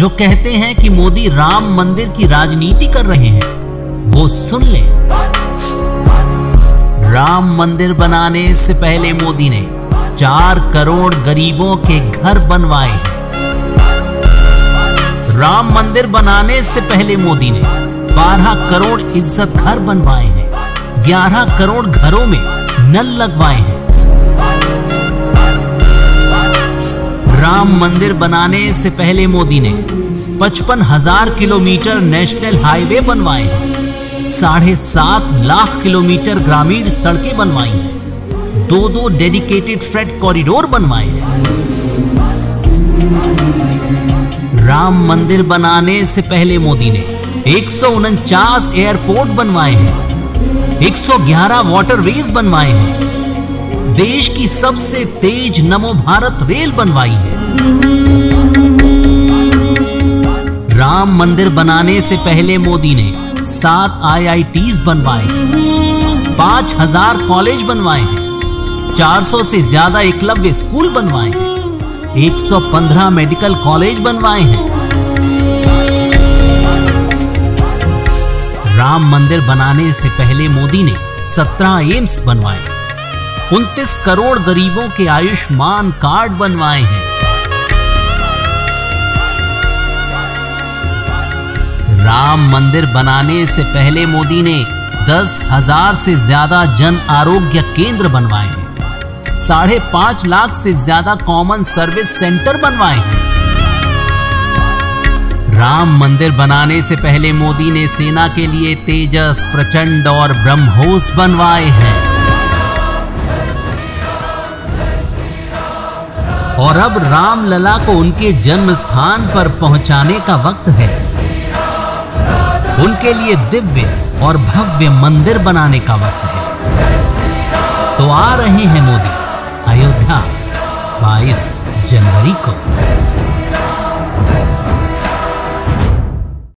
जो कहते हैं कि मोदी राम मंदिर की राजनीति कर रहे हैं, वो सुन ले। राम मंदिर बनाने से पहले मोदी ने चार करोड़ गरीबों के घर बनवाए हैं। राम मंदिर बनाने से पहले मोदी ने 12 करोड़ इज़्ज़त घर बनवाए हैं 11 करोड़ घरों में नल लगवाए हैं। राम मंदिर बनाने से पहले मोदी ने पचपन हज़ार किलोमीटर नेशनल हाईवे बनवाए हैं। साढ़े सात लाख किलोमीटर ग्रामीण सड़कें बनवाई हैं। दो दो डेडिकेटेड फ्रेट कॉरिडोर बनवाए हैं। राम मंदिर बनाने से पहले मोदी ने एक सौ उनचास एयरपोर्ट बनवाए हैं। 111 वाटरवेज बनवाए हैं। देश की सबसे तेज नमो भारत रेल बनवाई है। राम मंदिर बनाने से पहले मोदी ने सात आईआईटीज बनवाए पाँच हज़ार कॉलेज बनवाए हैं। 400 से ज़्यादा एकलव्य स्कूल बनवाए हैं। 115 मेडिकल कॉलेज बनवाए हैं। राम मंदिर बनाने से पहले मोदी ने 17 एम्स बनवाए। 29 करोड़ गरीबों के आयुष्मान कार्ड बनवाए हैं। राम मंदिर बनाने से पहले मोदी ने दस हज़ार से ज़्यादा जन आरोग्य केंद्र बनवाए हैं। साढ़े पाँच लाख से ज़्यादा कॉमन सर्विस सेंटर बनवाए हैं। राम मंदिर बनाने से पहले मोदी ने सेना के लिए तेजस, प्रचंड और ब्रह्मोस बनवाए हैं। और अब राम लला को उनके जन्म स्थान पर पहुँचाने का वक्त है। उनके लिए दिव्य और भव्य मंदिर बनाने का वक्त है। तो आ रहे हैं मोदी, अयोध्या 22 जनवरी को।